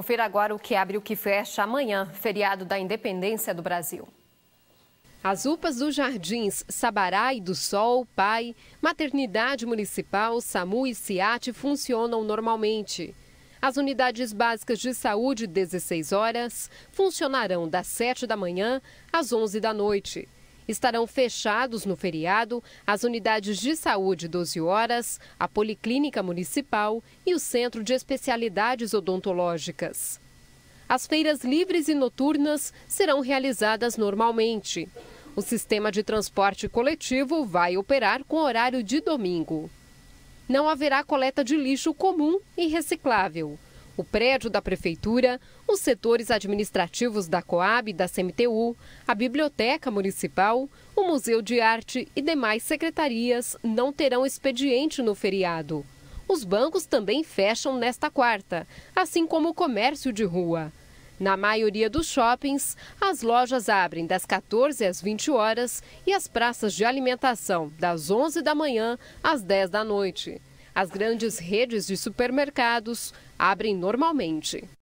Confira agora o que abre e o que fecha amanhã, feriado da independência do Brasil. As UPAs dos Jardins, Sabará e do Sol, Pai, Maternidade Municipal, SAMU e CIAT funcionam normalmente. As unidades básicas de saúde, 16 horas, funcionarão das 7 da manhã às 11 da noite. Estarão fechados no feriado as unidades de saúde 12 horas, a Policlínica Municipal e o Centro de Especialidades Odontológicas. As feiras livres e noturnas serão realizadas normalmente. O sistema de transporte coletivo vai operar com horário de domingo. Não haverá coleta de lixo comum e reciclável. O prédio da Prefeitura, os setores administrativos da Coab e da CMTU, a Biblioteca Municipal, o Museu de Arte e demais secretarias não terão expediente no feriado. Os bancos também fecham nesta quarta, assim como o comércio de rua. Na maioria dos shoppings, as lojas abrem das 14 às 20 horas e as praças de alimentação das 11 da manhã às 10 da noite. As grandes redes de supermercados abrem normalmente.